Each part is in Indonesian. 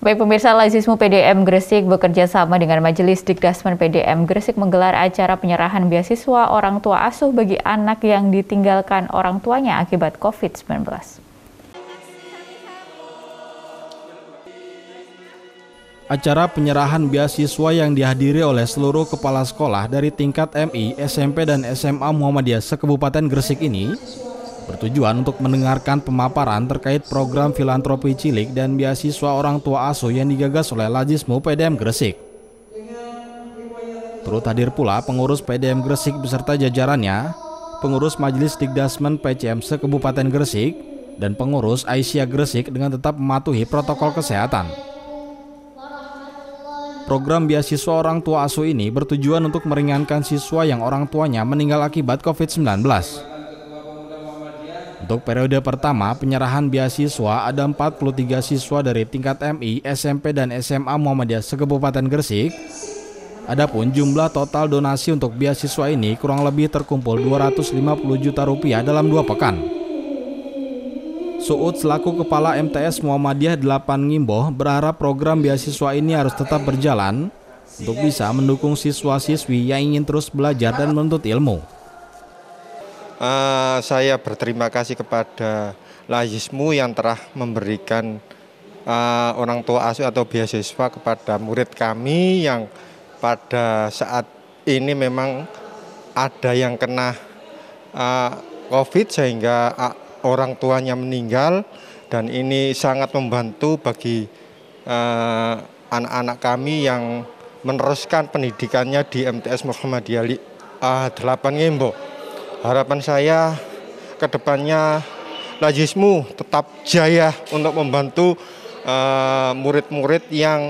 Baik pemirsa Lazismu PDM Gresik bekerja sama dengan Majelis Dikdasmen PDM Gresik menggelar acara penyerahan beasiswa orang tua asuh bagi anak yang ditinggalkan orang tuanya akibat COVID-19. Acara penyerahan beasiswa yang dihadiri oleh seluruh kepala sekolah dari tingkat MI, SMP, dan SMA Muhammadiyah se-Kabupaten Gresik ini bertujuan untuk mendengarkan pemaparan terkait program filantropi cilik dan beasiswa orang tua asuh yang digagas oleh Lajismu PDM Gresik. Turut hadir pula pengurus PDM Gresik beserta jajarannya, pengurus Majelis Dikdasmen PCM se-Kabupaten Gresik, dan pengurus Aisyah Gresik dengan tetap mematuhi protokol kesehatan. Program beasiswa orang tua asuh ini bertujuan untuk meringankan siswa yang orang tuanya meninggal akibat COVID-19. Untuk periode pertama penyerahan beasiswa ada 43 siswa dari tingkat MI, SMP, dan SMA Muhammadiyah se-Kabupaten Gresik. Adapun jumlah total donasi untuk beasiswa ini kurang lebih terkumpul 250 juta rupiah dalam dua pekan. Suud selaku Kepala MTS Muhammadiyah 8 Ngimboh berharap program beasiswa ini harus tetap berjalan untuk bisa mendukung siswa-siswi yang ingin terus belajar dan menuntut ilmu. Uh, saya berterima kasih kepada Layismu yang telah memberikan uh, orang tua asuh atau beasiswa kepada murid kami yang pada saat ini memang ada yang kena uh, COVID sehingga uh, orang tuanya meninggal dan ini sangat membantu bagi anak-anak uh, kami yang meneruskan pendidikannya di MTS Muhammadiyah uh, 8 Ngembo harapan saya ke depannya Lajismu tetap jaya untuk membantu eh, murid-murid uh, yang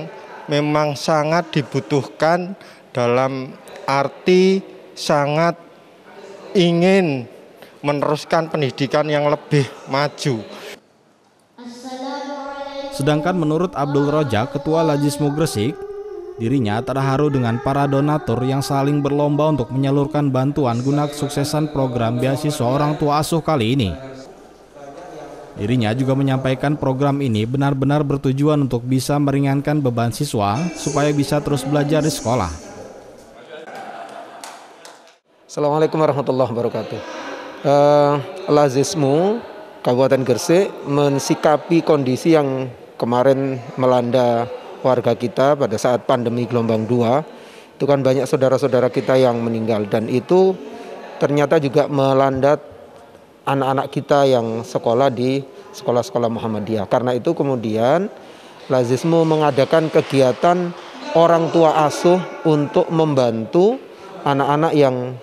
memang sangat dibutuhkan dalam arti sangat ingin meneruskan pendidikan yang lebih maju. Sedangkan menurut Abdul Roja, Ketua Lajismu Gresik, Dirinya terharu dengan para donatur yang saling berlomba untuk menyalurkan bantuan guna kesuksesan program beasiswa orang tua asuh kali ini. Dirinya juga menyampaikan program ini benar-benar bertujuan untuk bisa meringankan beban siswa supaya bisa terus belajar di sekolah. Assalamualaikum warahmatullahi wabarakatuh. Uh, Lazismu Kabupaten Gresik mensikapi kondisi yang kemarin melanda warga kita pada saat pandemi gelombang 2 itu kan banyak saudara-saudara kita yang meninggal dan itu ternyata juga melanda anak-anak kita yang sekolah di sekolah-sekolah Muhammadiyah. Karena itu kemudian Lazismu mengadakan kegiatan orang tua asuh untuk membantu anak-anak yang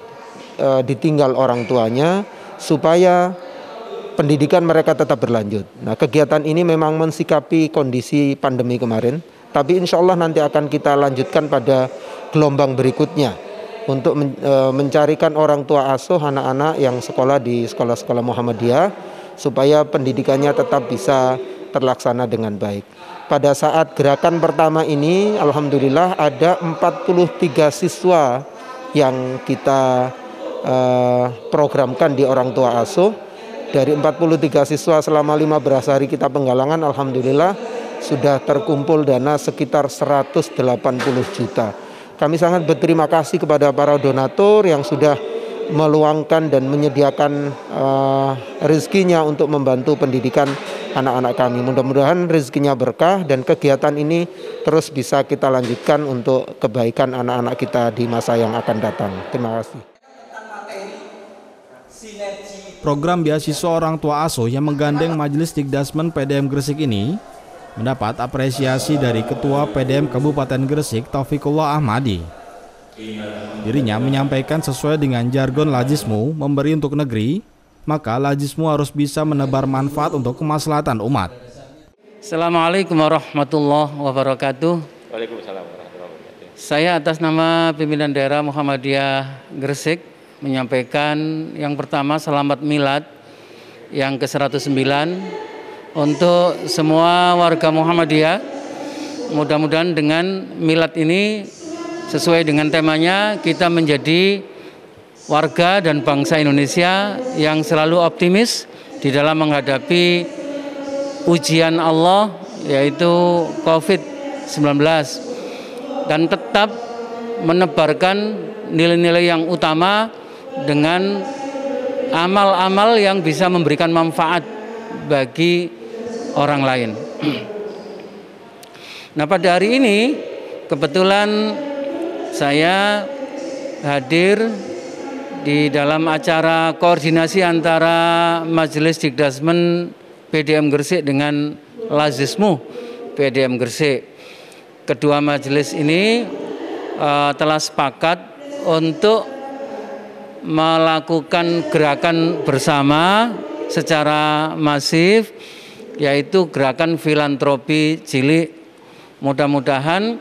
e, ditinggal orang tuanya supaya pendidikan mereka tetap berlanjut. Nah, kegiatan ini memang mensikapi kondisi pandemi kemarin tapi insya Allah nanti akan kita lanjutkan pada gelombang berikutnya untuk men, e, mencarikan orang tua asuh anak-anak yang sekolah di sekolah-sekolah Muhammadiyah supaya pendidikannya tetap bisa terlaksana dengan baik. Pada saat gerakan pertama ini alhamdulillah ada 43 siswa yang kita e, programkan di orang tua asuh. Dari 43 siswa selama 15 hari kita penggalangan alhamdulillah sudah terkumpul dana sekitar 180 juta. Kami sangat berterima kasih kepada para donatur yang sudah meluangkan dan menyediakan uh, rezekinya untuk membantu pendidikan anak-anak kami. Mudah-mudahan rezekinya berkah dan kegiatan ini terus bisa kita lanjutkan untuk kebaikan anak-anak kita di masa yang akan datang. Terima kasih. Program beasiswa orang tua asuh yang menggandeng Majelis Dikdasmen PDM Gresik ini mendapat apresiasi dari Ketua PDM Kabupaten Gresik Taufikullah Ahmadi. Dirinya menyampaikan sesuai dengan jargon Lajismu memberi untuk negeri, maka Lajismu harus bisa menebar manfaat untuk kemaslahatan umat. Assalamualaikum warahmatullahi wabarakatuh. Waalaikumsalam warahmatullahi wabarakatuh. Saya atas nama pimpinan daerah Muhammadiyah Gresik menyampaikan yang pertama selamat milad yang ke-109 untuk semua warga Muhammadiyah. Mudah-mudahan dengan milad ini sesuai dengan temanya kita menjadi warga dan bangsa Indonesia yang selalu optimis di dalam menghadapi ujian Allah yaitu COVID-19 dan tetap menebarkan nilai-nilai yang utama dengan amal-amal yang bisa memberikan manfaat bagi orang lain. Nah, pada hari ini kebetulan saya hadir di dalam acara koordinasi antara Majelis Dikdasmen PDM Gresik dengan Lazismu PDM Gresik. Kedua majelis ini uh, telah sepakat untuk melakukan gerakan bersama secara masif yaitu gerakan filantropi cilik mudah-mudahan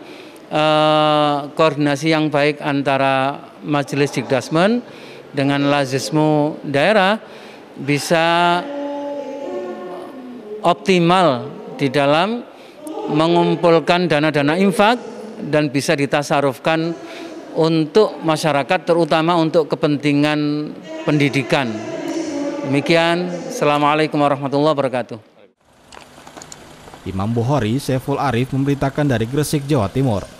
eh, koordinasi yang baik antara Majelis Dikdasmen dengan Lazismu daerah bisa optimal di dalam mengumpulkan dana-dana infak dan bisa ditasarufkan untuk masyarakat terutama untuk kepentingan pendidikan. Demikian, Assalamualaikum warahmatullahi wabarakatuh. Imam Bukhari Saiful Arif memberitakan dari Gresik, Jawa Timur.